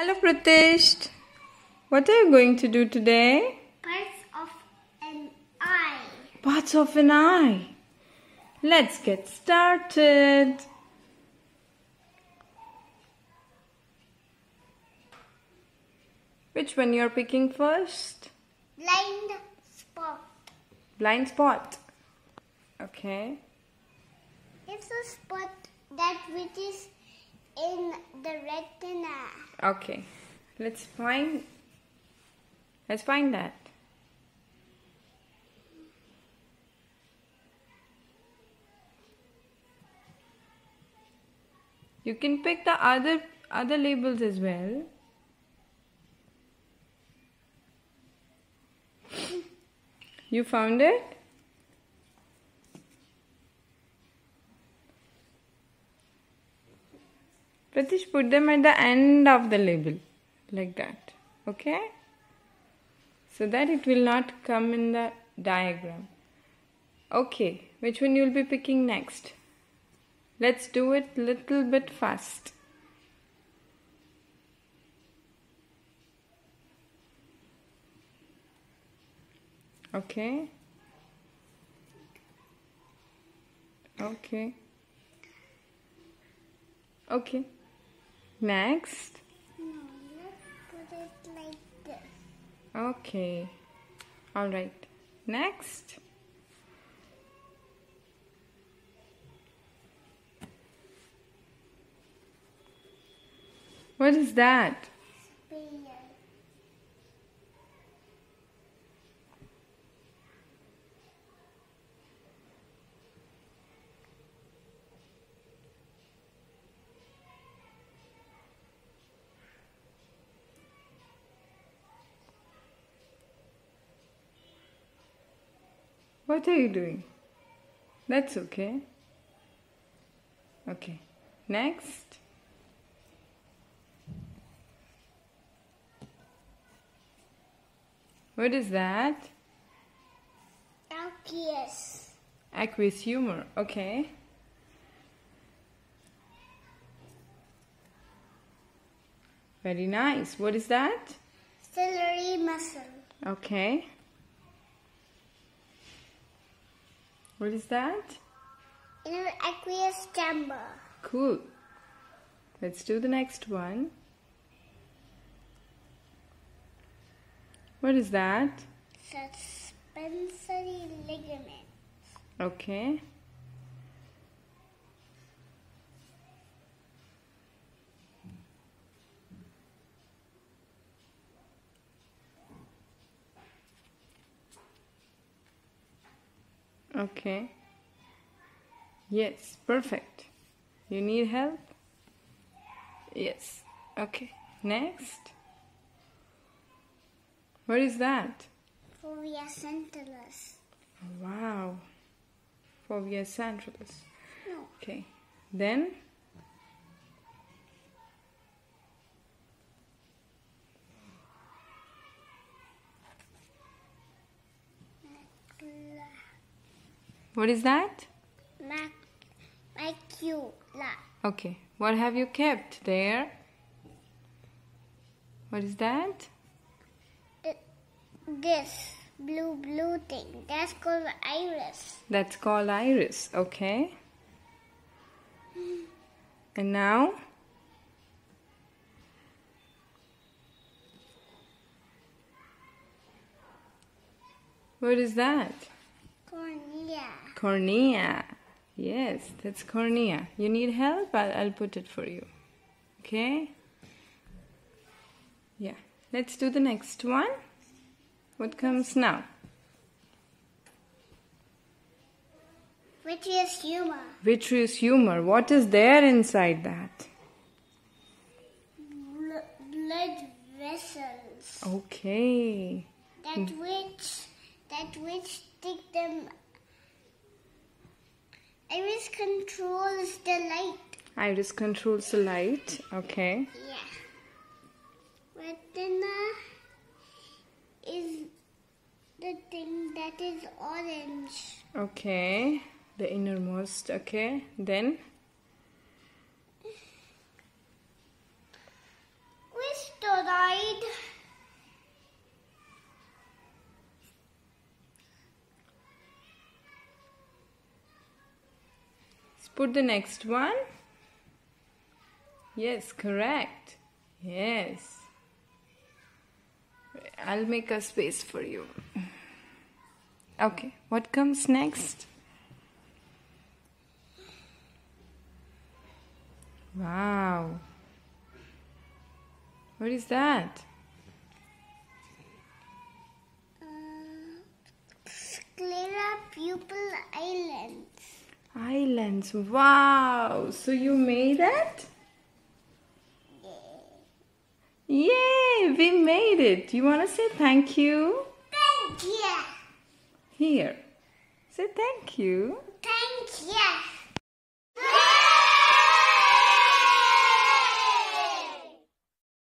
Hello Pratish. What are you going to do today? Parts of an eye. Parts of an eye. Let's get started. Which one you're picking first? Blind spot. Blind spot. Okay. It's a spot that which is in the retina. Okay. Let's find Let's find that. You can pick the other other labels as well. You found it? Pratish, put them at the end of the label like that. Okay? So that it will not come in the diagram. Okay, which one you'll be picking next? Let's do it little bit fast. Okay. Okay. Okay. Next. Put it like this. Okay. All right. Next. What is that? What are you doing? That's okay. Okay. Next. What is that? Aqueous. Aqueous humor. Okay. Very nice. What is that? Ciliary muscle. Okay. What is that? In an aqueous chamber. Cool. Let's do the next one. What is that? Suspensory ligament. Okay. Okay. Yes, perfect. You need help? Yes. Okay. Next. What is that? Fovea centralus. Wow. Fovea centralis. No. Okay. Then what is that? Mac. Macula. Okay. What have you kept there? What is that? Th- This blue blue thing. That's called iris. That's called iris. Okay. And now? What is that? Cornea. Cornea. Yes, that's cornea. You need help? I'll, I'll put it for you. Okay? Yeah. Let's do the next one. What comes now? Vitreous humor. Vitreous humor. What is there inside that? Blood vessels. Okay. That which that which take them. Iris controls the light. Iris controls the light. Okay. Yeah. Retina uh, is the thing that is orange. Okay. The innermost. Okay. Then Which Put the next one. Yes, correct. Yes. I'll make a space for you. Okay, what comes next? Wow. What is that? Uh, Sclera pupil islands. Islands. Wow. So you made it? Yay, we made it. Do you want to say thank you? Thank you. Here. Say thank you. Thank you.